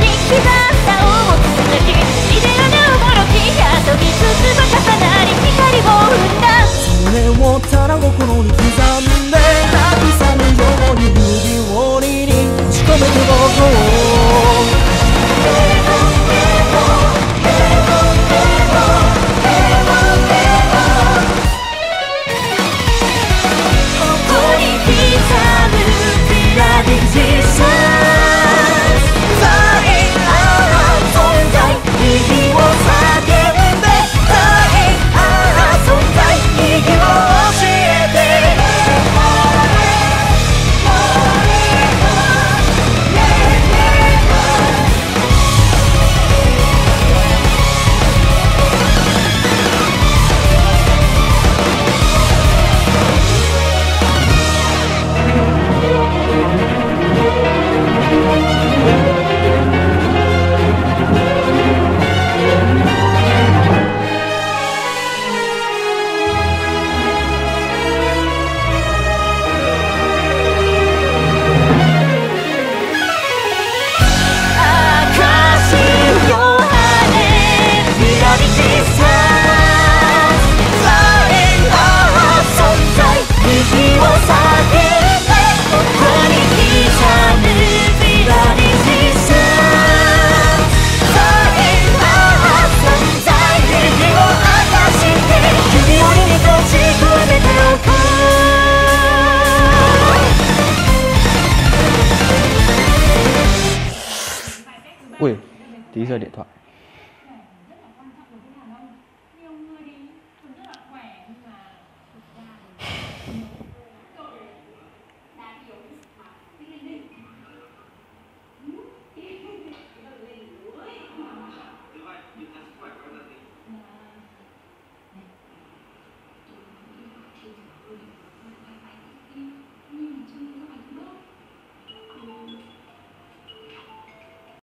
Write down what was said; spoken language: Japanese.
刻んだ重続のろきやとぎつつかさなり光を生んだそれをた。だ心に刻んだ喂，第一个电话。